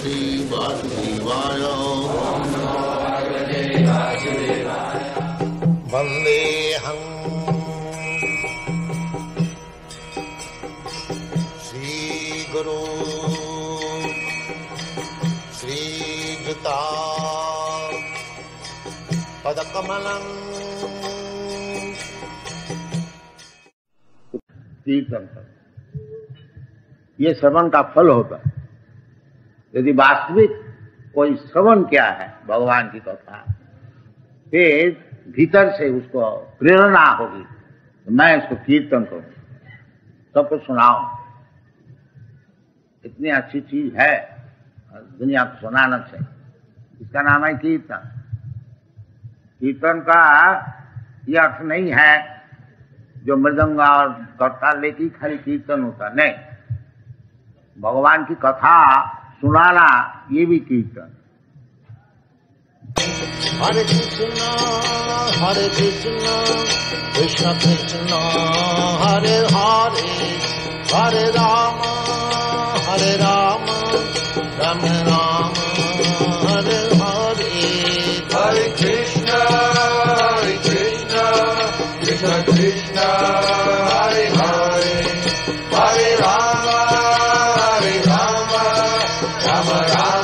भगवते वासुदेवाय वन्देऽहम् श्रीगुरु श्रीयुता पदकमलम्। कीर्तन कर ये श्रवण का फल होता है यदि वास्तविक कोई श्रवण क्या है भगवान की कथा, फिर भीतर से उसको प्रेरणा होगी तो मैं इसको कीर्तन करूँ सबको सुनाऊं इतनी अच्छी चीज़ है दुनिया को सुनाना चाहिए। इसका नाम है कीर्तन। कीर्तन का यह अर्थ नहीं है जो मृदंग और करताल लेके खाली कीर्तन होता। नहीं। भगवान की कथा सुनाना ये भी कीर्तन हरे कृष्णा हरे कृष्णा कृष्ण कृष्णा हरे हरे हरे राम हरे राम राम राम हरे हरे हरे कृष्णा हरे कृष्णा कृष्ण कृष्णा Rama Rama